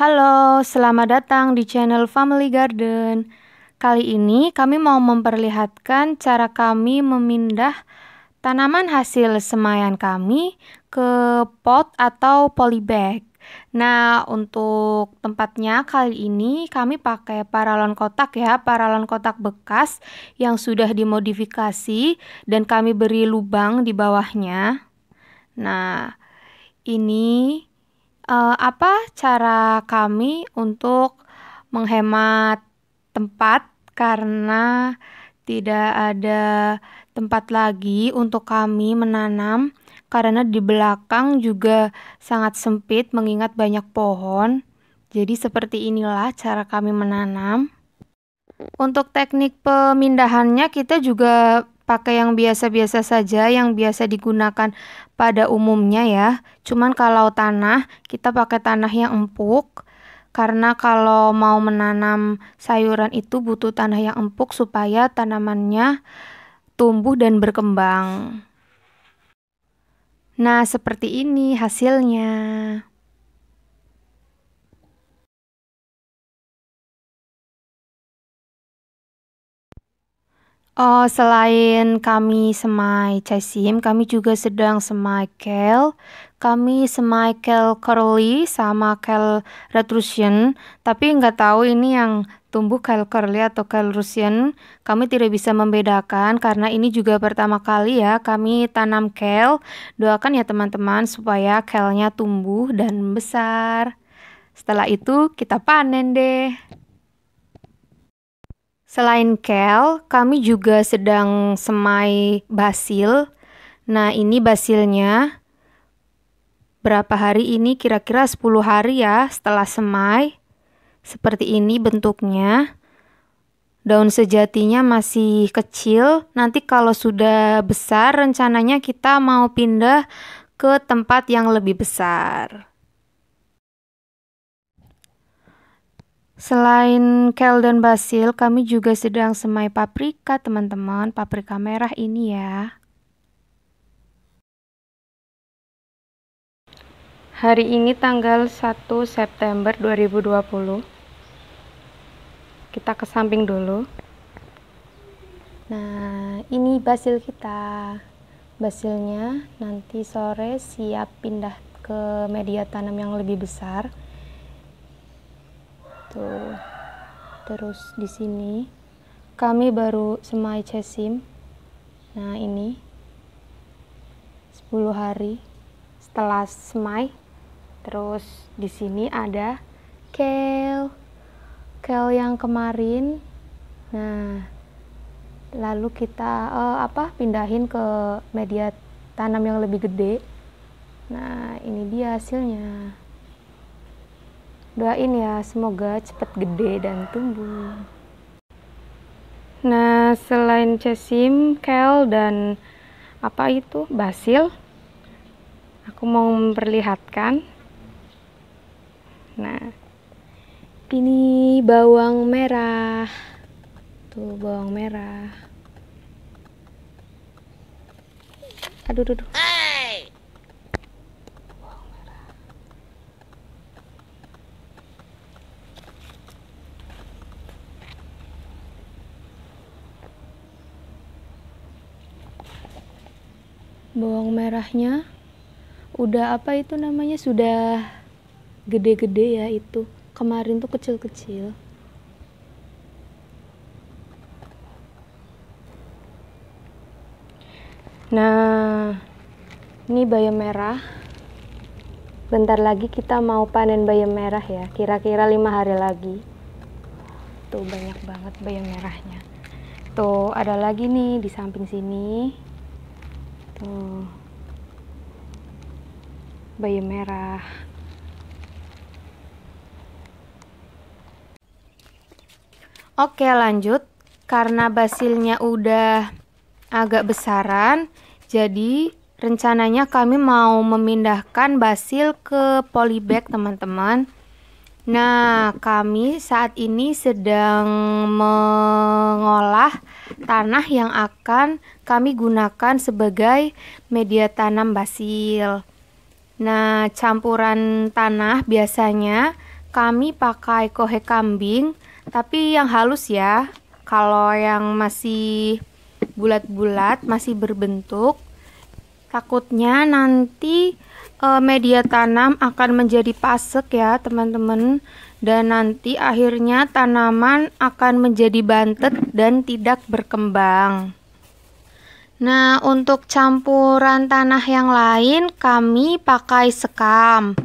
Halo, selamat datang di channel Family Garden. Kali ini kami mau memperlihatkan cara kami memindah tanaman hasil semaian kami ke pot atau polybag. Nah, untuk tempatnya kali ini kami pakai paralon kotak ya, paralon kotak bekas yang sudah dimodifikasi dan kami beri lubang di bawahnya. Nah, ini uh, apa cara kami untuk menghemat tempat karena tidak ada tempat lagi untuk kami menanam karena di belakang juga sangat sempit mengingat banyak pohon. Jadi seperti inilah cara kami menanam. Untuk teknik pemindahannya kita juga pakai yang biasa-biasa saja yang biasa digunakan pada umumnya ya. Cuman kalau tanah kita pakai tanah yang empuk karena kalau mau menanam sayuran itu butuh tanah yang empuk supaya tanamannya tumbuh dan berkembang. Nah, seperti ini hasilnya. Oh, selain kami semai cesim, kami juga sedang semai kel. Kami semai kel curly sama kel retrusion, tapi nggak tahu ini yang tumbuh kel curly atau kel rusian. Kami tidak bisa membedakan karena ini juga pertama kali ya kami tanam kel. Doakan ya teman-teman supaya kelnya tumbuh dan besar. Setelah itu kita panen deh. Selain kel, kami juga sedang semai basil. Nah, ini basilnya. Berapa hari ini? Kira-kira 10 hari ya setelah semai. Seperti ini bentuknya. Daun sejatinya masih kecil. Nanti kalau sudah besar, rencananya kita mau pindah ke tempat yang lebih besar. Selain kel dan basil, kami juga sedang semai paprika, teman-teman. Paprika merah ini ya. Hari ini tanggal 1 September 2020. Kita ke samping dulu. Nah, ini basil kita. Basilnya nanti sore siap pindah ke media tanam yang lebih besar tuh terus di sini kami baru semai cesim. Nah ini. 10 hari setelah semai. Terus di sini ada kel. Kel yang kemarin. Nah lalu kita uh, apa pindahin ke media tanam yang lebih gede. Nah ini dia hasilnya doain ya semoga cepat gede dan tumbuh. Nah selain cesim kel dan apa itu? Basil aku mau memperlihatkan. Nah ini bawang merah. Tuh bawang merah. Aduh aduh, aduh. Bawang merahnya. Udah apa itu namanya? Sudah gede-gede ya itu. Kemarin tuh kecil-kecil. Nah ini bayam merah. Bentar lagi kita mau panen bayam merah ya. Kira-kira lima hari lagi. Tuh banyak banget bayam merahnya. Tuh ada lagi nih di samping sini tuh bayi merah. Oke lanjut. Karena basilnya udah agak besaran jadi rencananya kami mau memindahkan basil ke polybag teman-teman. Nah, kami saat ini sedang mengolah tanah yang akan kami gunakan sebagai media tanam basil. Nah, campuran tanah biasanya kami pakai kohe kambing, tapi yang halus ya. Kalau yang masih bulat-bulat, masih berbentuk, takutnya nanti media tanam akan menjadi pasek ya, teman-teman. Dan nanti akhirnya tanaman akan menjadi bantet dan tidak berkembang. Nah, untuk campuran tanah yang lain kami pakai sekam.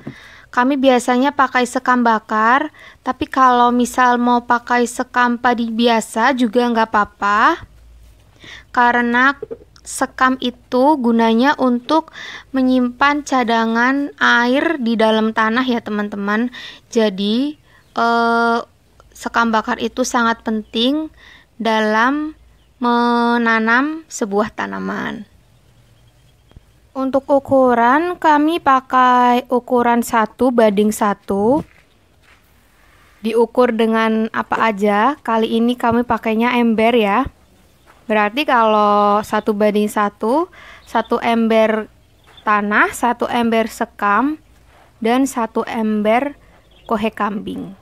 Kami biasanya pakai sekam bakar, tapi kalau misal mau pakai sekam padi biasa juga nggak apa-apa. Karena sekam itu gunanya untuk menyimpan cadangan air di dalam tanah ya teman-teman. Jadi eh, sekam bakar itu sangat penting dalam menanam sebuah tanaman. Untuk ukuran kami pakai ukuran 1 banding 1. Diukur dengan apa aja? Kali ini kami pakainya ember ya. Berarti kalau 1 banding 1, 1 ember tanah, 1 ember sekam, dan 1 ember kohe kambing.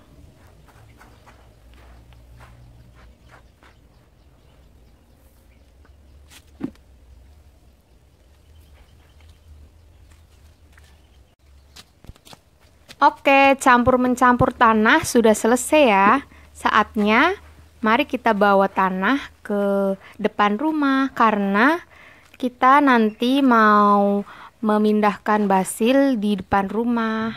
Oke, campur mencampur tanah sudah selesai ya. Saatnya mari kita bawa tanah ke depan rumah karena kita nanti mau memindahkan basil di depan rumah.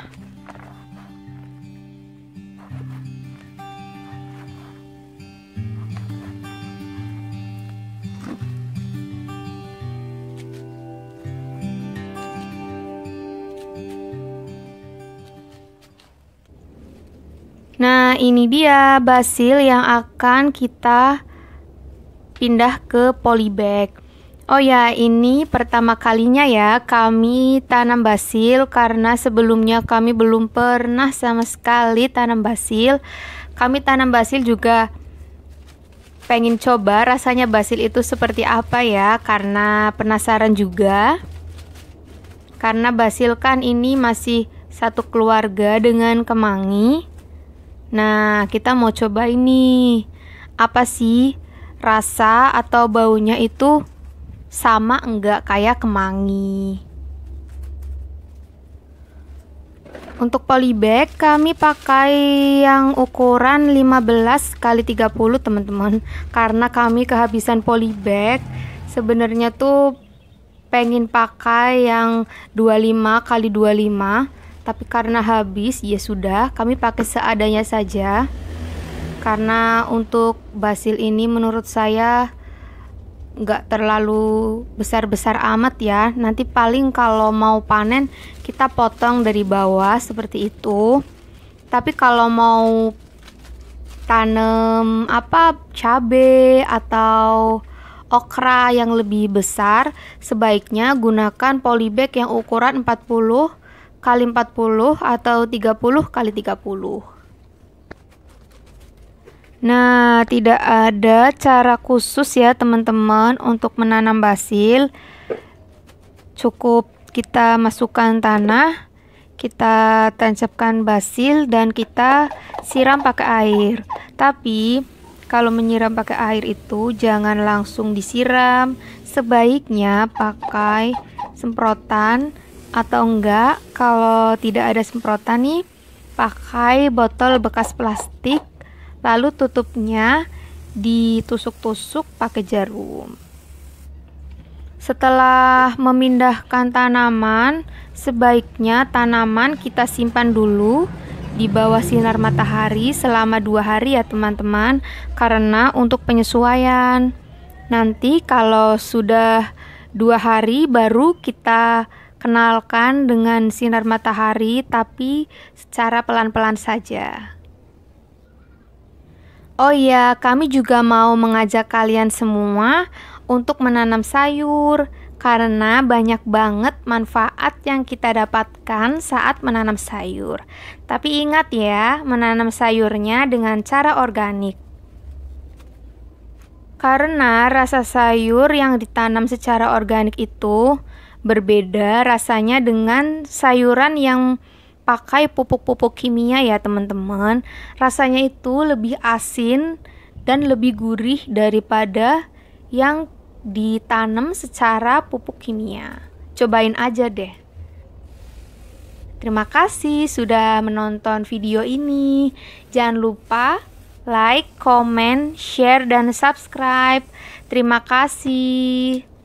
Nah, ini dia basil yang akan kita pindah ke polybag. Oh ya, ini pertama kalinya ya kami tanam basil karena sebelumnya kami belum pernah sama sekali tanam basil. Kami tanam basil juga pengen coba rasanya basil itu seperti apa ya karena penasaran juga. Karena basil kan ini masih satu keluarga dengan kemangi. Nah, kita mau coba ini. Apa sih rasa atau baunya itu sama enggak kayak kemangi? Untuk polybag kami pakai yang ukuran 15 kali 30 teman-teman karena kami kehabisan polybag sebenarnya tuh pengen pakai yang 25 kali 25 tapi karena habis ya sudah kami pakai seadanya saja. Karena untuk basil ini menurut saya nggak terlalu besar-besar amat ya. Nanti paling kalau mau panen kita potong dari bawah seperti itu. Tapi kalau mau tanam apa cabe atau okra yang lebih besar sebaiknya gunakan polybag yang ukuran 40 kali 40 atau 30 kali 30. Nah, tidak ada cara khusus ya teman-teman untuk menanam basil. Cukup kita masukkan tanah, kita tancapkan basil dan kita siram pakai air. Tapi kalau menyiram pakai air itu jangan langsung disiram, sebaiknya pakai semprotan atau enggak kalau tidak ada semprotan nih pakai botol bekas plastik lalu tutupnya ditusuk-tusuk pakai jarum. Setelah memindahkan tanaman sebaiknya tanaman kita simpan dulu di bawah sinar matahari selama dua hari ya teman-teman karena untuk penyesuaian. Nanti kalau sudah dua hari baru kita Kenalkan dengan sinar matahari, tapi secara pelan-pelan saja. Oh iya, kami juga mau mengajak kalian semua untuk menanam sayur karena banyak banget manfaat yang kita dapatkan saat menanam sayur. Tapi ingat ya, menanam sayurnya dengan cara organik. Karena rasa sayur yang ditanam secara organik itu berbeda rasanya dengan sayuran yang pakai pupuk-pupuk kimia ya teman-teman. Rasanya itu lebih asin dan lebih gurih daripada yang ditanam secara pupuk kimia. Cobain aja deh. Terima kasih sudah menonton video ini. Jangan lupa like, comment, share, dan subscribe. Terima kasih.